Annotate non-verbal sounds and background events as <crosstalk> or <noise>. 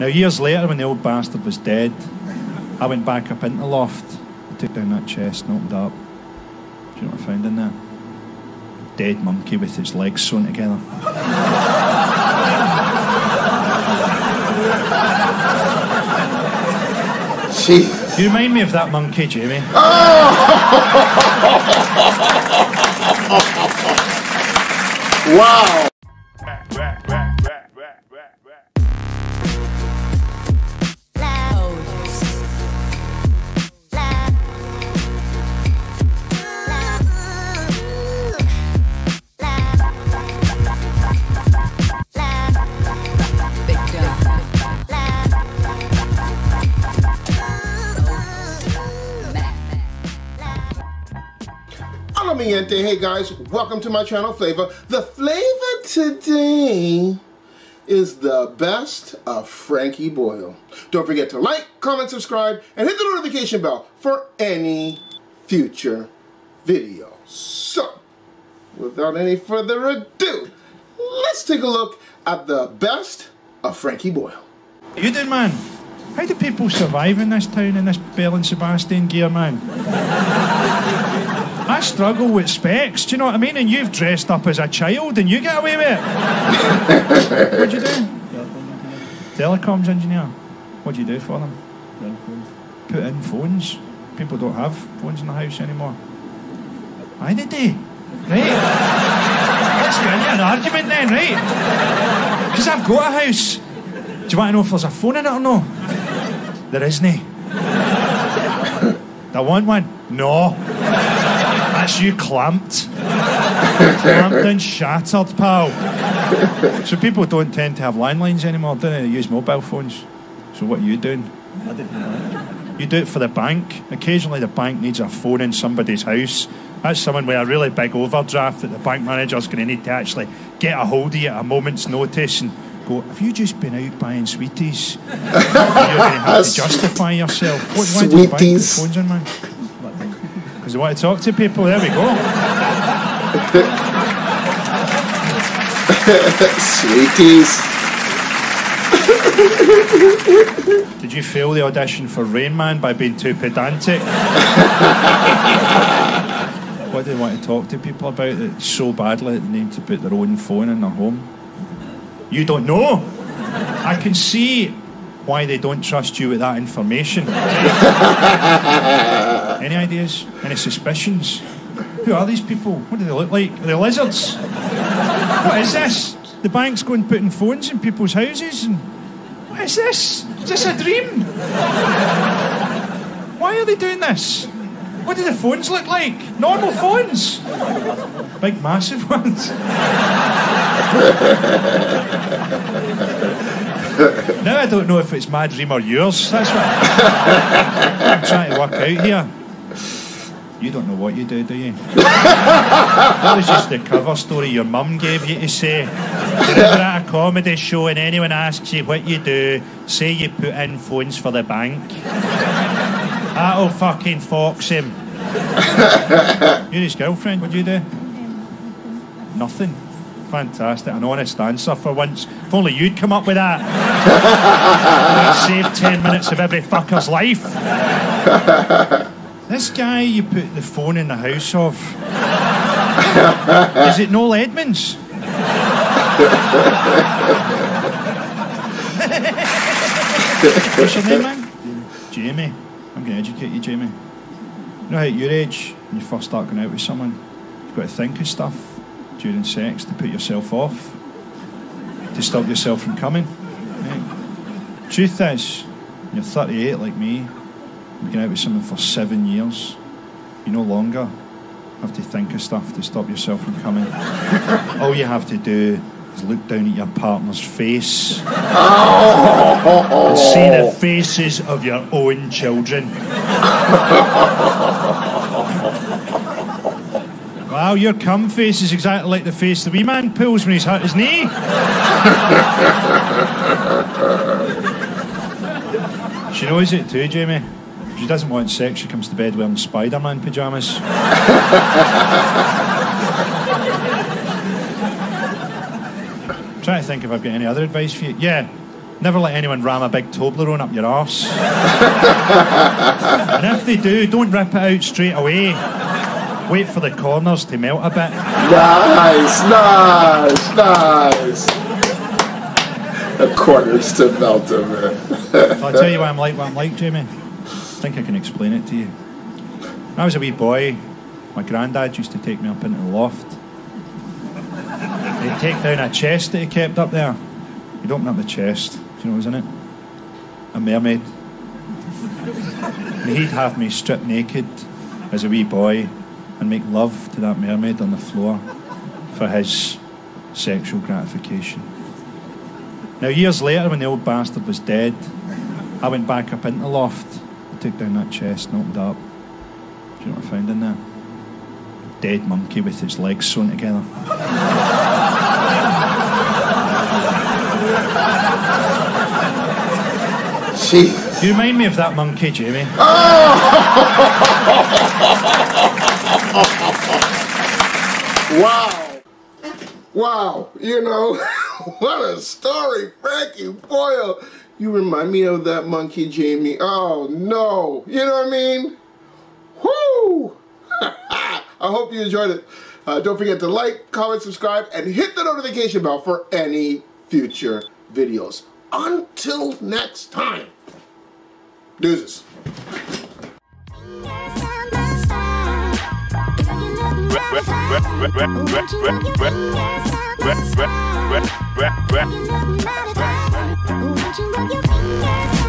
Now, years later, when the old bastard was dead, I went back up into the loft, I took down that chest and opened it up. Do you know what I found in there? A dead monkey with its legs sewn together. Jeez. You remind me of that monkey, Jamie. <laughs> Wow. Hola mi gente. Hey guys, welcome to my channel Phlava. The flavor today is the best of Frankie Boyle. Don't forget to like, comment, subscribe, and hit the notification bell for any future videos. So, without any further ado, let's take a look at the best of Frankie Boyle. You did, man. How do people survive in this town in this Belle and Sebastian gear, man? I struggle with specs, do you know what I mean? And you've dressed up as a child and you get away with it. What'd you do? Telecoms engineer. What do you do for them? Put in phones. People don't have phones in the house anymore. I did they? Right. Let's get into an argument then, right? Because I've got a house. Do you want to know if there's a phone in it or no? There isn't. I want one? No. That's you clamped. clamped and shattered, pal. So people don't tend to have landlines anymore, do they? They use mobile phones. So what are you doing? You do it for the bank. Occasionally the bank needs a phone in somebody's house. That's someone with a really big overdraft that the bank manager's going to need to actually get a hold of you at a moment's notice and go, have you just been out buying sweeties? <laughs> You're going to have to <laughs> justify yourself. What, why do you buy Sweeties. phones in, man? Because they want to talk to people. There we go. Sweeties. Did you fail the audition for Rain Man by being too pedantic? what do they want to talk to people about that so badly that they need to put their own phone in their home? You don't know. I can see why they don't trust you with that information. Any ideas? Any suspicions? Who are these people? What do they look like? Are they lizards? What is this? The bank's going putting phones in people's houses and what is this? Is this a dream? Why are they doing this? What do the phones look like? Normal phones? Big, massive ones. now I don't know if it's my dream or yours. That's what I'm trying to work out here. You don't know what you do, do you? that was just the cover story your mum gave you to say. Whenever at a comedy show and anyone asks you what you do, say you put in phones for the bank. That'll fucking fox him. You're his girlfriend, what do you do? Nothing. Fantastic. An honest answer for once. If only you'd come up with that. That'd save 10 minutes of every fucker's life. This guy you put the phone in the house of. Is it Noel Edmonds? What's your name, man? Jamie. I'm going to educate you, Jamie. You know how at your age, when you first start going out with someone, you've got to think of stuff during sex to put yourself off, to stop yourself from coming. Right? Truth is, you're 38 like me, you've been out with someone for seven years, you no longer have to think of stuff to stop yourself from coming. <laughs> All you have to do is look down at your partner's face and see the faces of your own children. <laughs> Wow, your cum face is exactly like the face the wee man pulls when he's hurt his knee. <laughs> she knows it too, Jamie. She doesn't want sex, she comes to bed wearing Spider Man pyjamas. trying to think if I've got any other advice for you. Yeah, Never let anyone ram a big Toblerone up your arse. <laughs> and if they do, don't rip it out straight away. Wait for the corners to melt a bit. Nice, nice, nice. The corners to melt a bit. I'll tell you what I'm like, what I'm like, Jamie. Think I can explain it to you. When I was a wee boy, my granddad used to take me up into the loft. <laughs> He'd take down a chest that he kept up there. He'd open up the chest. Do you know what was in it? A mermaid. And he'd have me stripped naked as a wee boy and make love to that mermaid on the floor for his sexual gratification. Now, years later, when the old bastard was dead, I went back up into the loft, took down that chest and opened it up. Do you know what I found in there? A dead monkey with its legs sewn together. Jeez. You remind me of that monkey, Jamie. <laughs> Oh! Wow. Wow. You know, <laughs> what a story, Frankie Boyle. You remind me of that monkey, Jamie. Oh, no. You know what I mean? Whoo! I hope you enjoyed it. Uh, don't forget to like, comment, subscribe, and hit the notification bell for any future videos. Until next time. Deuces. Don't you love your fingers?